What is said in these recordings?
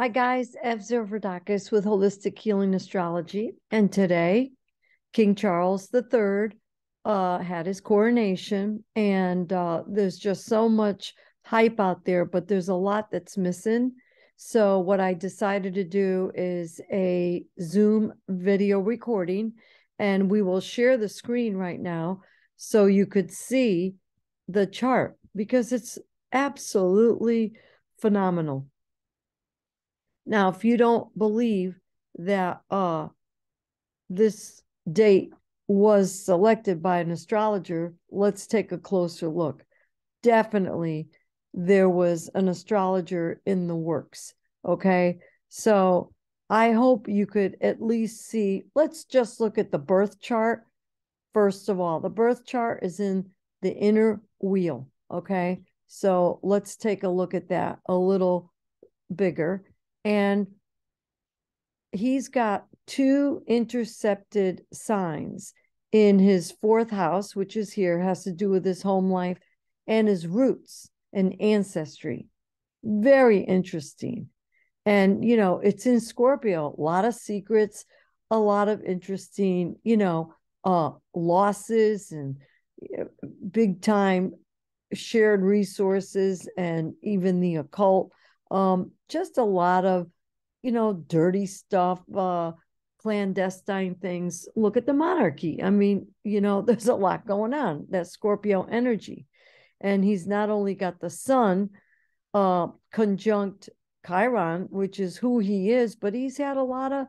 Hi, guys. Ev Zervadakis with Holistic Healing Astrology. And today, King Charles III uh, had his coronation, and uh, there's just so much hype out there, but there's a lot that's missing. So, what I decided to do is a Zoom video recording, and we will share the screen right now so you could see the chart because it's absolutely phenomenal. Now, if you don't believe that uh, this date was selected by an astrologer, let's take a closer look. Definitely, there was an astrologer in the works. Okay. So I hope you could at least see. Let's just look at the birth chart. First of all, the birth chart is in the inner wheel. Okay. So let's take a look at that a little bigger. And he's got two intercepted signs in his fourth house, which is here, has to do with his home life and his roots and ancestry. Very interesting. And, you know, it's in Scorpio, a lot of secrets, a lot of interesting, you know, uh, losses and uh, big time shared resources and even the occult. Um, just a lot of, you know, dirty stuff, uh, clandestine things. Look at the monarchy. I mean, you know, there's a lot going on. That Scorpio energy. And he's not only got the sun uh, conjunct Chiron, which is who he is, but he's had a lot of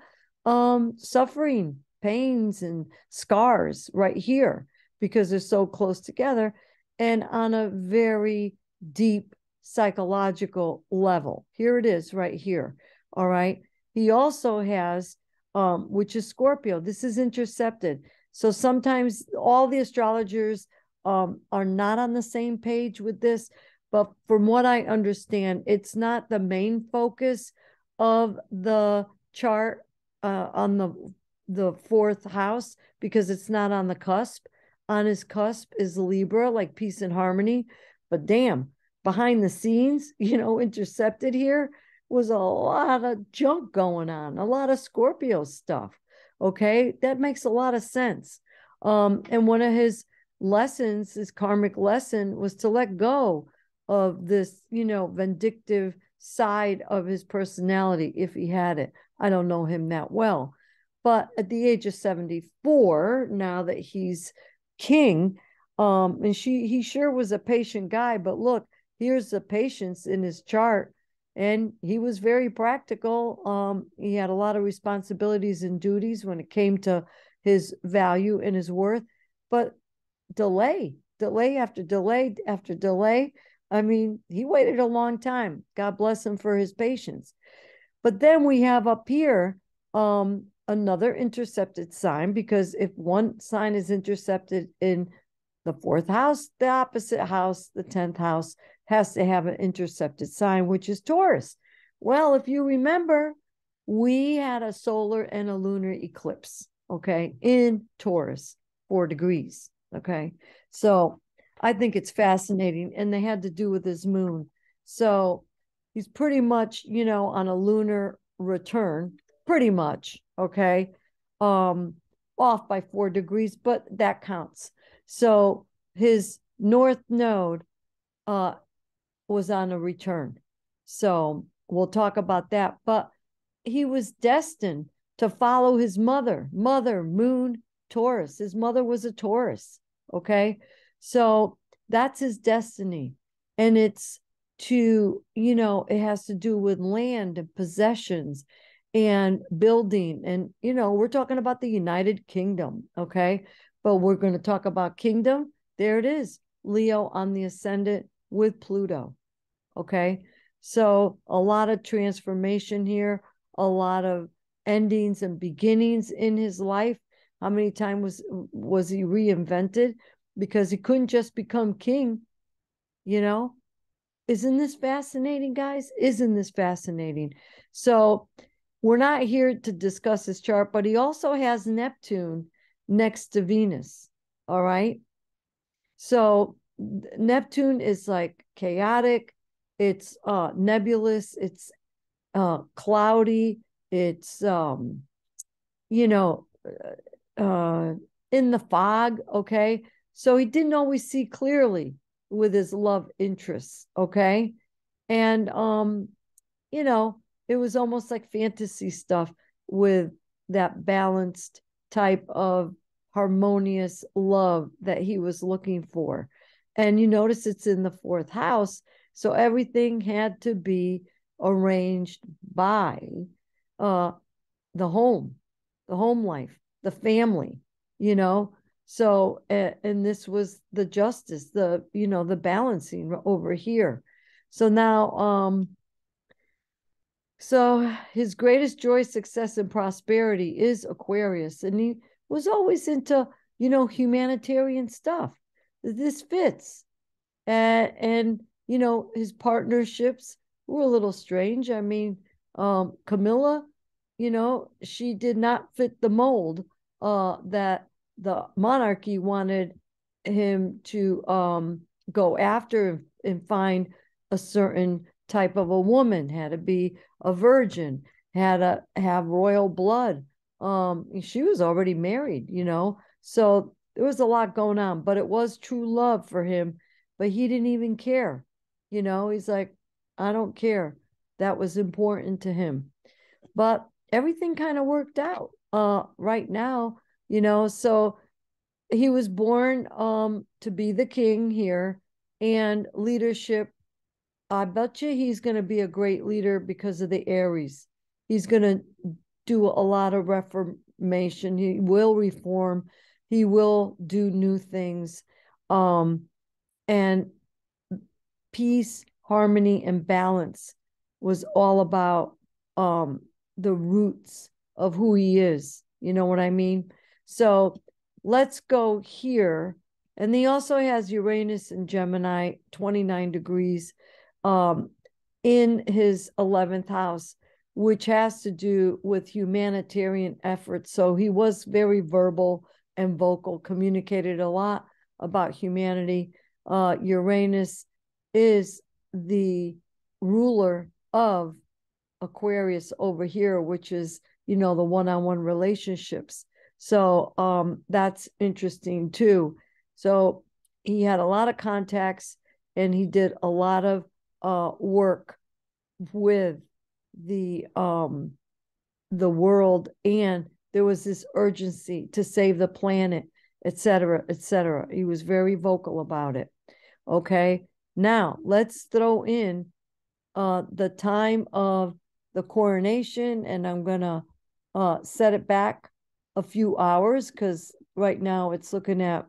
um, suffering, pains, and scars right here because they're so close together and on a very deep psychological level. Here it is right here. All right. He also has, um, which is Scorpio. This is intercepted. So sometimes all the astrologers um, are not on the same page with this. But from what I understand, it's not the main focus of the chart uh, on the the fourth house because it's not on the cusp. On his cusp is Libra, like peace and harmony. But damn, behind the scenes, you know, intercepted here was a lot of junk going on, a lot of Scorpio stuff. Okay, that makes a lot of sense. Um, and one of his lessons, his karmic lesson, was to let go of this, you know, vindictive side of his personality if he had it. I don't know him that well. But at the age of 74, now that he's king, um, and she he sure was a patient guy, but look, here's the patience in his chart. And he was very practical. Um, he had a lot of responsibilities and duties when it came to his value and his worth. But delay delay after delay after delay. I mean he waited a long time. God bless him for his patience. But then we have up here um, another intercepted sign because if one sign is intercepted in the fourth house the opposite house the 10th house has to have an intercepted sign, which is Taurus. Well, if you remember, we had a solar and a lunar eclipse, okay, in Taurus, four degrees, okay. So I think it's fascinating, and they had to do with his moon. So he's pretty much, you know, on a lunar return, pretty much, okay, um, off by four degrees, but that counts. So his north node uh, was on a return. So we'll talk about that. But he was destined to follow his mother, mother, moon, Taurus. His mother was a Taurus. Okay. So that's his destiny. And it's to, you know, it has to do with land and possessions and building. And, you know, we're talking about the United Kingdom. Okay. But we're going to talk about kingdom. There it is. Leo on the ascendant with Pluto. Okay. So a lot of transformation here, a lot of endings and beginnings in his life. How many times was was he reinvented? Because he couldn't just become king, you know. Isn't this fascinating, guys? Isn't this fascinating? So we're not here to discuss his chart, but he also has Neptune next to Venus. All right. So Neptune is like chaotic, it's uh nebulous it's uh, cloudy. It's um, you know, uh, uh, in the fog. Okay, so he didn't always see clearly with his love interests. Okay, and um, you know, it was almost like fantasy stuff with that balanced type of harmonious love that he was looking for. And you notice it's in the fourth house. So everything had to be arranged by uh, the home, the home life, the family, you know. So, and this was the justice, the, you know, the balancing over here. So now, um, so his greatest joy, success, and prosperity is Aquarius. And he was always into, you know, humanitarian stuff. This fits. And, and you know, his partnerships were a little strange. I mean, um, Camilla, you know, she did not fit the mold uh, that the monarchy wanted him to um, go after and find a certain type of a woman, had to be a virgin, had to have royal blood. Um, she was already married, you know, so there was a lot going on, but it was true love for him. But he didn't even care, you know. He's like, I don't care. That was important to him, but everything kind of worked out. Uh, right now, you know, so he was born um to be the king here, and leadership I bet you he's going to be a great leader because of the Aries. He's going to do a lot of reformation. He will reform. He will do new things. Um, and peace, harmony, and balance was all about um, the roots of who he is. You know what I mean? So let's go here. And he also has Uranus and Gemini, 29 degrees um, in his 11th house, which has to do with humanitarian efforts. So he was very verbal and vocal, communicated a lot about humanity. Uh, Uranus is the ruler of Aquarius over here, which is, you know, the one on one relationships. So um, that's interesting too. So he had a lot of contacts and he did a lot of uh, work with the um, the world, and there was this urgency to save the planet, etc., etc. He was very vocal about it. Okay, now let's throw in uh, the time of the coronation, and I'm gonna uh, set it back a few hours because right now it's looking at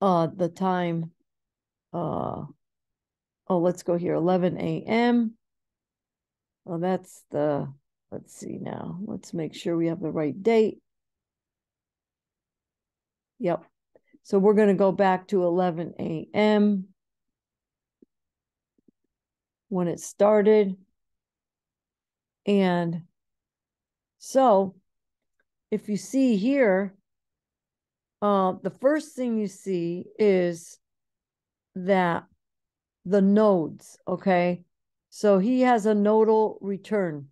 uh, the time uh, oh, let's go here, 11 a.m. Well, that's the, let's see now. Let's make sure we have the right date. Yep. So we're going to go back to 11 a.m. when it started. And so if you see here, uh, the first thing you see is that the nodes, okay? So he has a nodal return,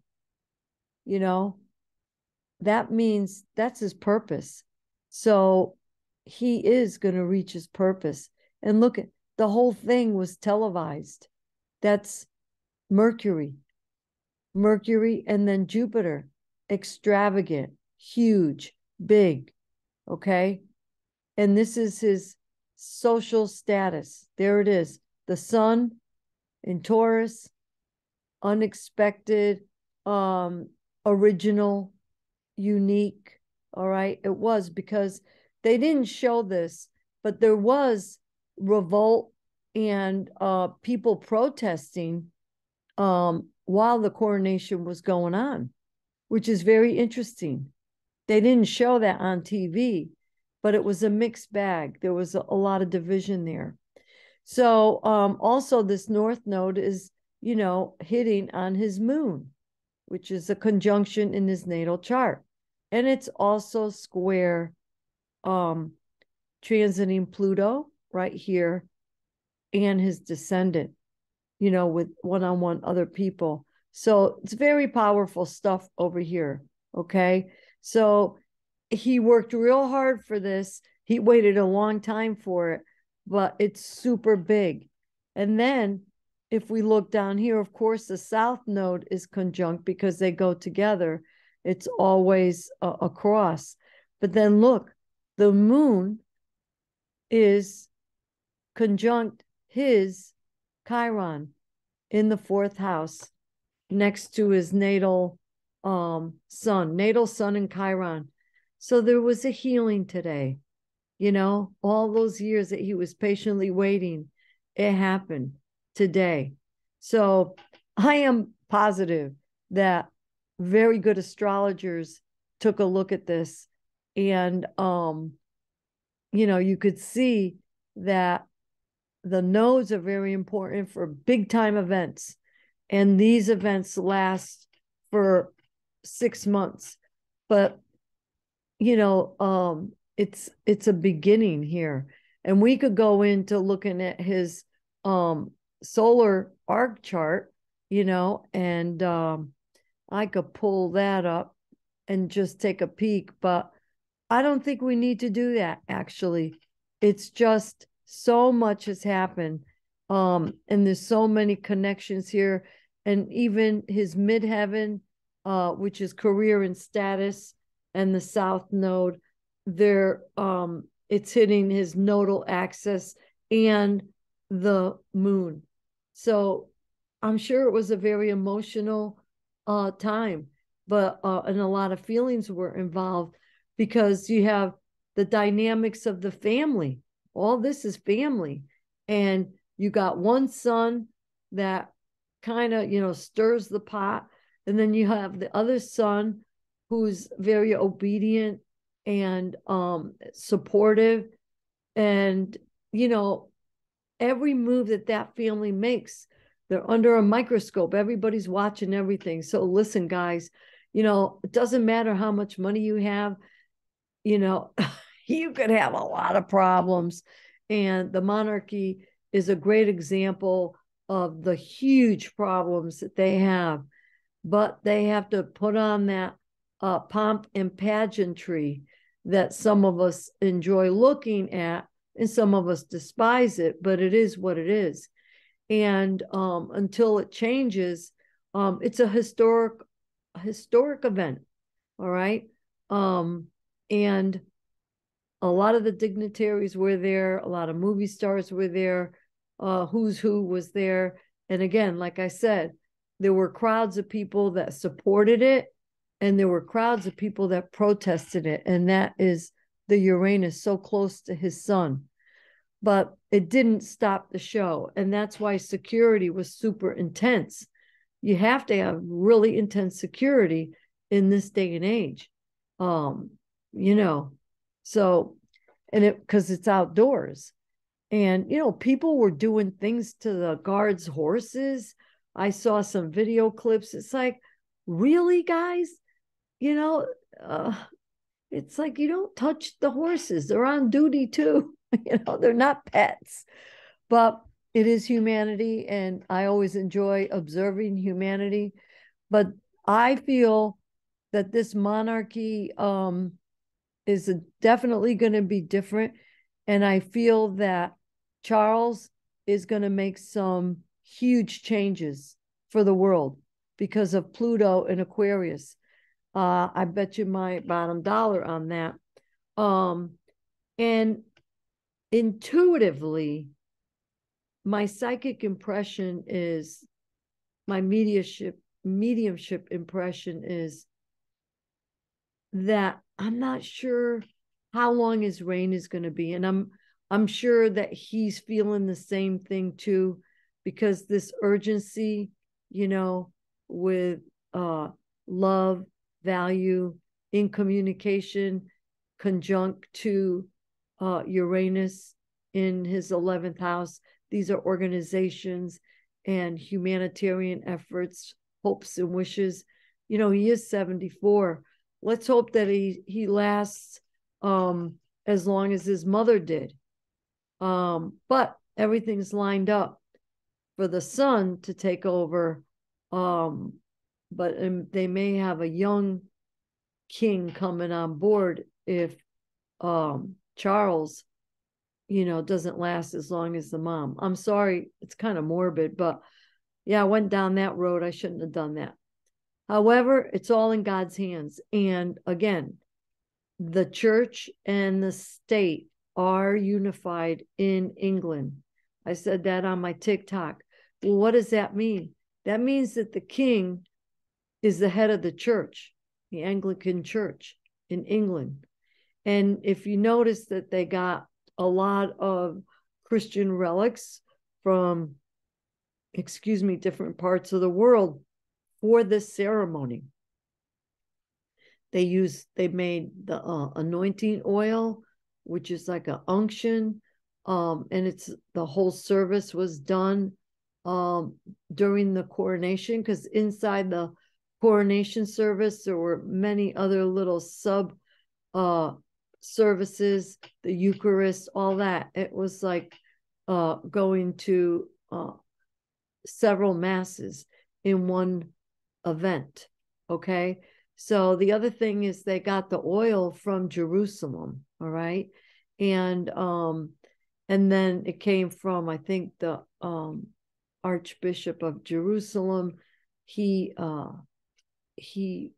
you know? That means that's his purpose. So he is going to reach his purpose. And look at the whole thing was televised. That's Mercury. Mercury and then Jupiter. Extravagant, huge, big. Okay. And this is his social status. There it is the sun in Taurus, unexpected, um, original, unique. All right. It was because they didn't show this, but there was revolt and uh, people protesting um, while the coronation was going on, which is very interesting. They didn't show that on TV, but it was a mixed bag. There was a, a lot of division there. So um, also this north node is, you know, hitting on his moon, which is a conjunction in his natal chart. And it's also square um, transiting Pluto right here and his descendant. you know, with one on one other people. So it's very powerful stuff over here. Okay. So he worked real hard for this. He waited a long time for it, but it's super big. And then if we look down here, of course, the south node is conjunct because they go together. It's always uh, across. But then look, the moon is conjunct his Chiron in the fourth house next to his natal um sun, natal sun and Chiron. So there was a healing today. You know, all those years that he was patiently waiting, it happened today. So I am positive that very good astrologers took a look at this and um you know you could see that the nodes are very important for big time events. And these events last for 6 months. But you know um it's it's a beginning here. And we could go into looking at his um solar arc chart, you know, and um, I could pull that up and just take a peek, but I don't think we need to do that actually. It's just so much has happened. Um, and there's so many connections here. And even his midheaven, uh, which is career and status, and the south node, there um it's hitting his nodal axis and the moon. So I'm sure it was a very emotional uh, time, but uh, and a lot of feelings were involved because you have the dynamics of the family. All this is family, and you got one son that kind of you know stirs the pot, and then you have the other son who's very obedient and um supportive. And you know every move that that family makes they're under a microscope. Everybody's watching everything. So listen guys you know it doesn't matter how much money you have you know you could have a lot of problems and the monarchy is a great example of the huge problems that they have but they have to put on that uh, pomp and pageantry that some of us enjoy looking at and some of us despise it, but it is what it is. And um, until it changes, um, it's a historic, historic event. All right. Um, and a lot of the dignitaries were there, a lot of movie stars were there, uh, who's who was there. And again, like I said, there were crowds of people that supported it, and there were crowds of people that protested it. And that is the Uranus so close to his sun but it didn't stop the show. And that's why security was super intense. You have to have really intense security in this day and age. Um, you know, so and it because it's outdoors. And you know, people were doing things to the guards' horses. I saw some video clips. It's like, really, guys? You know, uh, it's like you don't touch the horses. They're on duty too. you know, they're not pets, but it is humanity. And I always enjoy observing humanity. But I feel that this monarchy um, is definitely going to be different. And I feel that Charles is going to make some huge changes for the world because of Pluto and Aquarius. Uh, I bet you my bottom dollar on that. Um, and intuitively, my psychic impression is my mediumship mediumship impression is that I'm not sure how long his reign is going to be and I'm I'm sure that he's feeling the same thing too because this urgency you know with uh love value in communication conjunct to uh, Uranus in his 11th house. These are organizations and humanitarian efforts, hopes and wishes. You know, he is 74. Let's hope that he he lasts um, as long as his mother did. Um, but everything's lined up for the son to take over. Um, but um, they may have a young king coming on board if um, Charles, you know, doesn't last as long as the mom. I'm sorry, it's kind of morbid, but yeah, I went down that road. I shouldn't have done that. However, it's all in God's hands. And again, the church and the state are unified in England. I said that on my TikTok. Well, what does that mean? That means that the king is the head of the church, the Anglican church in England. And if you notice that they got a lot of Christian relics from, excuse me, different parts of the world for this ceremony. They used, they made the uh, anointing oil, which is like an unction. Um, and it's the whole service was done um, during the coronation because inside the coronation service there were many other little sub uh, services, the Eucharist, all that. It was like uh, going to uh, several masses in one event. Okay. So the other thing is they got the oil from Jerusalem. All right. And um, and then it came from, I think, the um Archbishop of Jerusalem. He uh he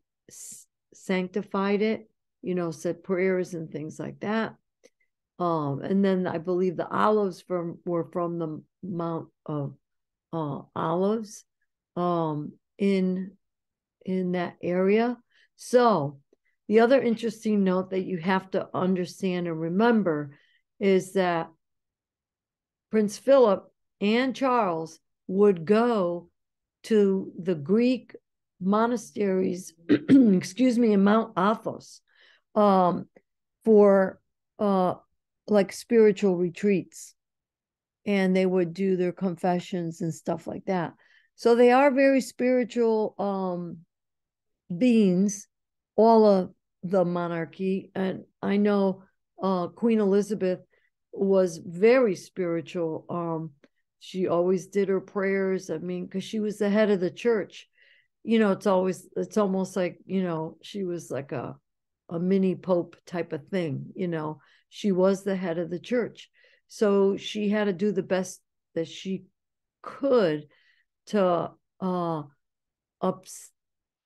sanctified it you know, said prayers and things like that. Um, and then I believe the olives from were from the Mount of uh, Olives um, in in that area. So the other interesting note that you have to understand and remember is that Prince Philip and Charles would go to the Greek monasteries, excuse me, in Mount Athos um, for uh, like spiritual retreats. And they would do their confessions and stuff like that. So they are very spiritual um, beings, all of the monarchy. And I know uh, Queen Elizabeth was very spiritual. Um, she always did her prayers. I mean, because she was the head of the church. You know, it's always, it's almost like, you know, she was like a a mini pope type of thing you know she was the head of the church so she had to do the best that she could to uh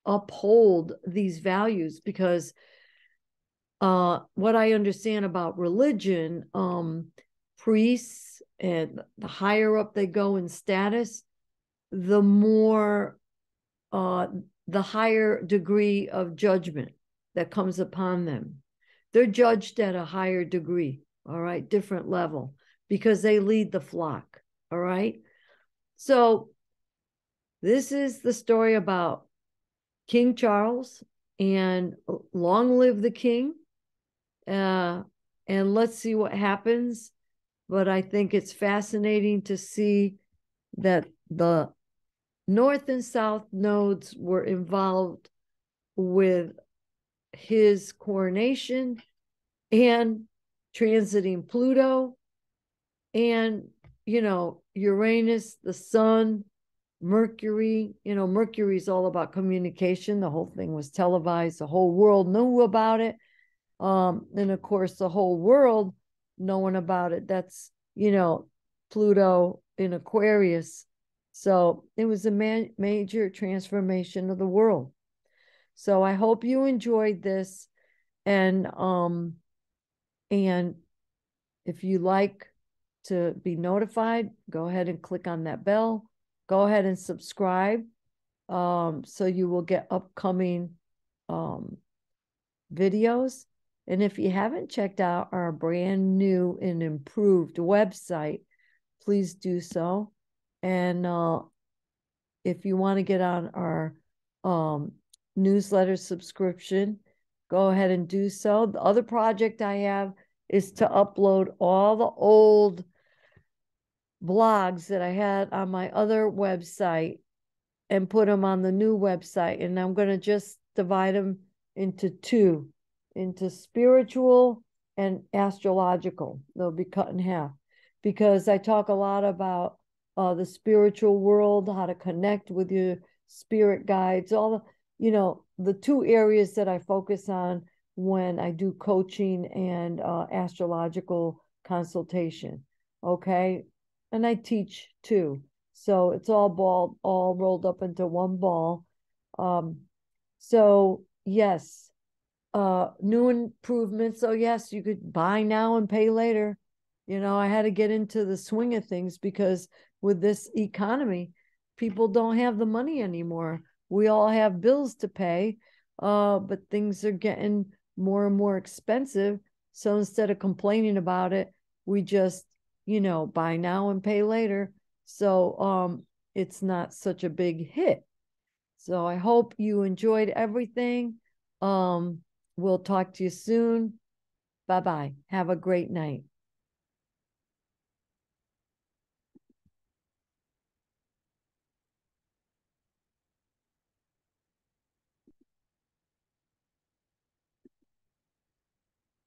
uphold these values because uh what i understand about religion um priests and the higher up they go in status the more uh the higher degree of judgment that comes upon them. They're judged at a higher degree, all right, different level, because they lead the flock, all right? So, this is the story about King Charles and long live the king. Uh, and let's see what happens. But I think it's fascinating to see that the North and South nodes were involved with his coronation and transiting Pluto and, you know, Uranus, the sun, Mercury. You know, Mercury is all about communication. The whole thing was televised, the whole world knew about it. Um, and of course, the whole world knowing about it. That's, you know, Pluto in Aquarius. So it was a man- major transformation of the world. So I hope you enjoyed this. And um and if you like to be notified, go ahead and click on that bell. Go ahead and subscribe um, so you will get upcoming um, videos. And if you haven't checked out our brand new and improved website, please do so. And uh, if you want to get on our um, newsletter subscription, go ahead and do so. The other project I have is to upload all the old blogs that I had on my other website and put them on the new website. And I'm going to just divide them into two into spiritual and astrological. They'll be cut in half because I talk a lot about uh, the spiritual world, how to connect with your spirit guides, all the, you know, the two areas that I focus on when I do coaching and uh, astrological consultation. Okay. And I teach too. So it's all ball, all rolled up into one ball. Um, so yes, uh, new improvements. So yes, you could buy now and pay later. You know, I had to get into the swing of things because with this economy, people don't have the money anymore. We all have bills to pay, uh, but things are getting more and more expensive. So instead of complaining about it, we just, you know, buy now and pay later. So um it's not such a big hit. So I hope you enjoyed everything. Um we'll talk to you soon. Bye-bye. Have a great night.